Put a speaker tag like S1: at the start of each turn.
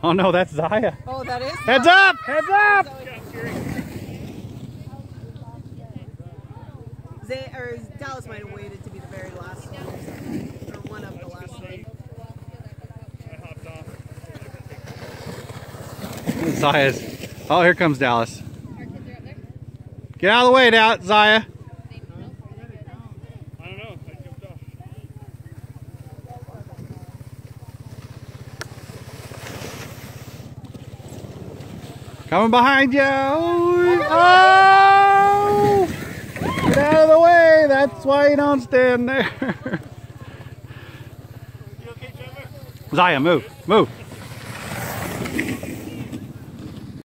S1: Oh no, that's Zaya.
S2: Oh, that is?
S1: Heads up! Heads up!
S2: Zay, or Dallas might have waited to be the very last one or something. Or one of the last ones.
S1: Zaya's. Oh, here comes Dallas. Get out of the way, now, Zaya. Coming behind you. Oh! Get out of the way. That's why you don't stand there.
S3: you okay, Trevor?
S1: Zaya, move. Move.